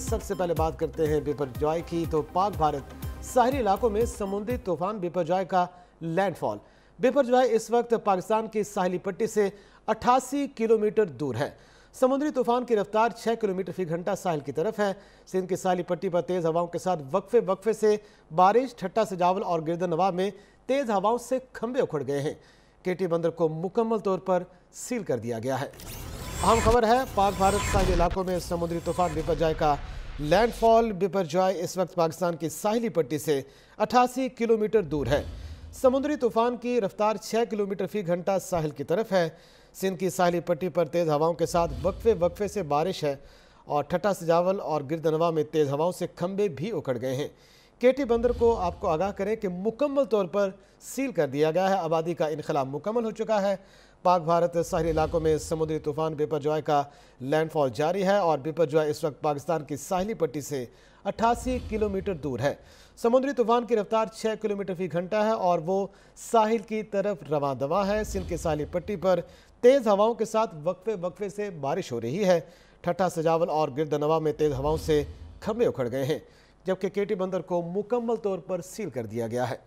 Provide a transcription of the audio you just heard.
सबसे पहले बात करते हैं बिपरजॉय की तो पाक भारत साहली इलाकों में समुद्री तूफ़ान बिपरजॉय का लैंडफॉल बिपरजॉय इस वक्त पाकिस्तान की साहली पट्टी से 88 किलोमीटर दूर है। समुद्री तूफ़ान की रफ्तार 6 किलोमीटर फ़ी घंटा साहिल की तरफ़ है। सिंध की साहली पट्टी पर तेज हवाओं के साथ वक्फे वक्फे से बारिश, ठट्टा सजावल और गिरदन नवाब में तेज हवाओं से खंबे उखड़ गए हैं। केटी बंदर को मुकम्मल तौर पर सील कर दिया गया है। अहम खबर है, पाक भारत साहिल इलाकों में समुद्री तूफ़ान बिपरजॉय का लैंडफॉल बिपरजॉय इस वक्त पाकिस्तान की साहिली पट्टी से 88 किलोमीटर दूर है। समुद्री तूफ़ान की रफ्तार 6 किलोमीटर फ़ी घंटा साहिल की तरफ़ है। सिंध की साहिली पट्टी पर तेज़ हवाओं के साथ वक्फे वक्फे से बारिश है और ठट्टा सजावल और गिरदनवा में तेज़ हवाओं से खंबे भी उखड़ गए हैं। केटी बंदर को आपको आगाह करें कि मुकम्मल तौर पर सील कर दिया गया है। आबादी का इनखला मुकम्मल हो चुका है। पाक भारत साहली इलाकों में समुद्री तूफ़ान बिपरजॉय का लैंडफॉल जारी है और बिपरजॉय इस वक्त पाकिस्तान की साहली पट्टी से 88 किलोमीटर दूर है। समुद्री तूफ़ान की रफ्तार 6 किलोमीटर फ़ी घंटा है और वो साहिल की तरफ़ रवा दवा है। सिंध के साहली पट्टी पर तेज़ हवाओं के साथ वक्फे वक्फे से बारिश हो रही है। ठट्ठा, सजावल और गिरदनवा में तेज़ हवाओं से खंबे उखड़ गए हैं, जबकि केटी बंदर को मुकम्मल तौर पर सील कर दिया गया है।